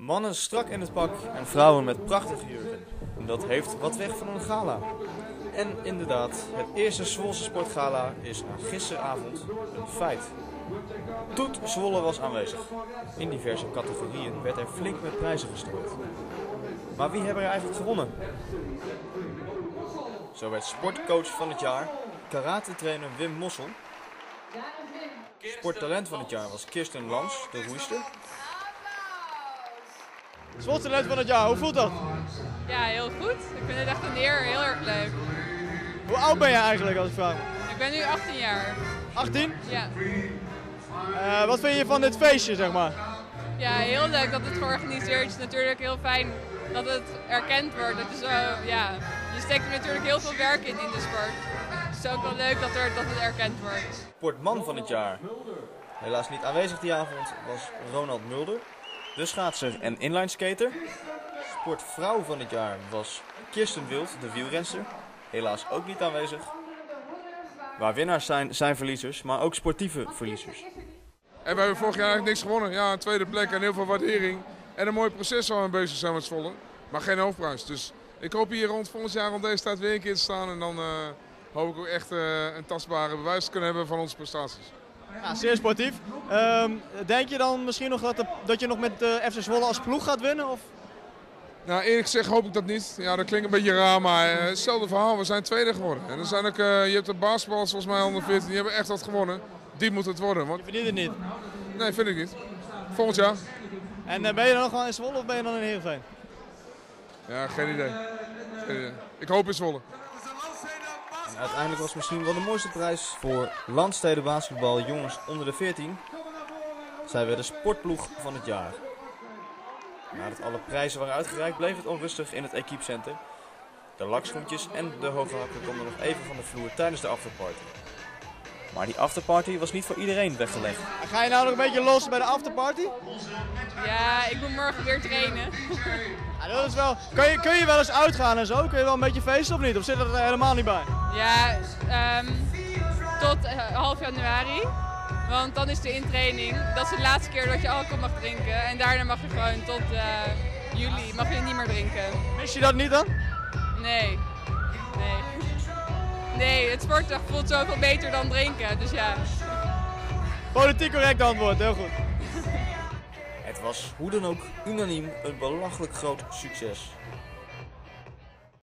Mannen strak in het pak en vrouwen met prachtige jurken. En dat heeft wat weg van een gala. En inderdaad, het eerste Zwolse sportgala is gisteravond een feit. Toet Zwolle was aanwezig. In diverse categorieën werd er flink met prijzen gestrooid. Maar wie hebben er eigenlijk gewonnen? Zo werd sportcoach van het jaar karate-trainer Wim Mossel. Sporttalent van het jaar was Kirsten Lans, de roeister. Sporttalent van het jaar, hoe voelt dat? Ja, heel goed. Ik vind het echt een eer, heel erg leuk. Hoe oud ben je eigenlijk als ik vraag? Ik ben nu 18 jaar. 18? Ja. Uh, wat vind je van dit feestje, zeg maar? Ja, heel leuk dat het georganiseerd is. Natuurlijk heel fijn dat het erkend wordt. Dat is zo, ja, je steekt er natuurlijk heel veel werk in in de sport. Het is ook wel leuk dat, er, dat het erkend wordt. Sportman van het jaar. Helaas niet aanwezig die avond was Ronald Mulder, de schaatser en inlineskater. Sportvrouw van het jaar was Kirsten Wild, de wielrenster. Helaas ook niet aanwezig. Waar winnaars zijn, zijn verliezers, maar ook sportieve verliezers. En we hebben vorig jaar eigenlijk niks gewonnen. Ja, een tweede plek en heel veel waardering. En een mooi proces waar we bezig zijn met Zwolle. Maar geen hoofdprijs. Dus ik hoop hier rond volgend jaar rond deze tijd weer een keer te staan. En dan uh, hoop ik ook echt uh, een tastbare bewijs te kunnen hebben van onze prestaties. Ja, zeer sportief. Um, denk je dan misschien nog dat, de, dat je nog met uh, FC Zwolle als ploeg gaat winnen? Of? Nou, eerlijk gezegd hoop ik dat niet. Ja, dat klinkt een beetje raar, maar uh, hetzelfde verhaal. We zijn tweede geworden. En er zijn ook, uh, je hebt de basketballers volgens mij 114, die hebben echt wat gewonnen. Die moet het worden. Want... Je verdient het niet? Nee, vind ik niet. Volgend jaar. En uh, ben je dan nog wel in Zwolle of ben je dan in Heerenveen? Ja, geen idee. geen idee. Ik hoop in Zwolle. Uiteindelijk was misschien wel de mooiste prijs voor landsteden basketbal jongens onder de 14. Zij werden sportploeg van het jaar. Nadat alle prijzen waren uitgereikt bleef het onrustig in het Equipe Center. De lakschoentjes en de hoge hakken konden nog even van de vloer tijdens de afterparty. Maar die afterparty was niet voor iedereen weggelegd. Ga je nou nog een beetje los bij de afterparty? Ja, ik moet morgen weer trainen. Ja, dat is wel... kun, je, kun je wel eens uitgaan en zo? Kun je wel een beetje feesten of niet? Of zit dat er helemaal niet bij? Ja, um, tot uh, half januari. Want dan is de intraining. Dat is de laatste keer dat je alcohol mag drinken. En daarna mag je gewoon tot uh, juli mag je niet meer drinken. Mis je dat niet dan? Nee. Nee. Nee, het sporten voelt zoveel beter dan drinken. Dus ja. Politiek correct antwoord, heel goed. Het was hoe dan ook unaniem een belachelijk groot succes.